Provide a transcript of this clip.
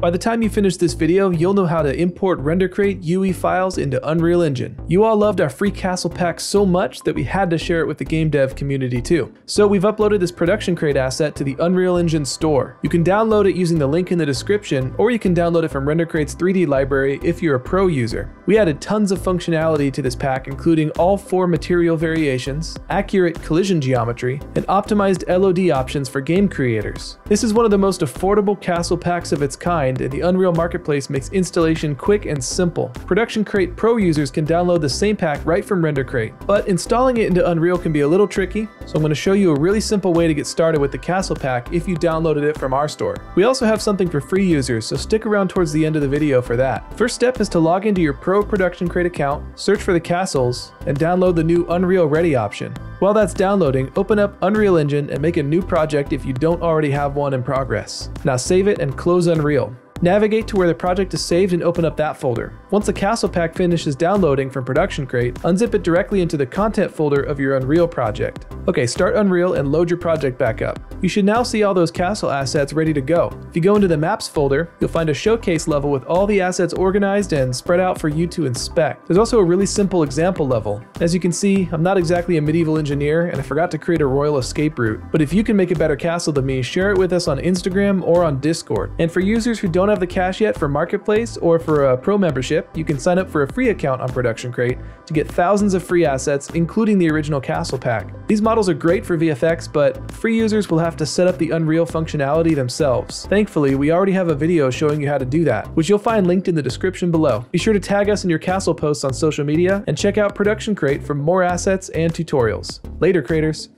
By the time you finish this video, you'll know how to import RenderCrate UE files into Unreal Engine. You all loved our free castle pack so much that we had to share it with the game dev community too. So we've uploaded this Production Crate asset to the Unreal Engine store. You can download it using the link in the description, or you can download it from RenderCrate's 3D library if you're a pro user. We added tons of functionality to this pack, including all four material variations, accurate collision geometry, and optimized LOD options for game creators. This is one of the most affordable castle packs of its kind, and the Unreal Marketplace makes installation quick and simple. Production Crate Pro users can download the same pack right from RenderCrate, but installing it into Unreal can be a little tricky, so I'm going to show you a really simple way to get started with the castle pack if you downloaded it from our store. We also have something for free users, so stick around towards the end of the video for that. First step is to log into your Pro Production Crate account, search for the castles, and download the new Unreal Ready option. While that's downloading, open up Unreal Engine and make a new project if you don't already have one in progress. Now save it and close Unreal. Navigate to where the project is saved and open up that folder. Once the castle pack finishes downloading from Production Crate, unzip it directly into the content folder of your Unreal project. Okay, start Unreal and load your project back up. You should now see all those castle assets ready to go. If you go into the Maps folder, you'll find a showcase level with all the assets organized and spread out for you to inspect. There's also a really simple example level. As you can see, I'm not exactly a medieval engineer and I forgot to create a royal escape route, but if you can make a better castle than me, share it with us on Instagram or on Discord. And for users who don't have the cash yet for Marketplace or for a pro membership, you can sign up for a free account on Production Crate to get thousands of free assets, including the original castle pack. These models are great for VFX, but free users will have to set up the Unreal functionality themselves. Thankfully, we already have a video showing you how to do that, which you'll find linked in the description below. Be sure to tag us in your castle posts on social media and check out Production Crate for more assets and tutorials. Later, creators.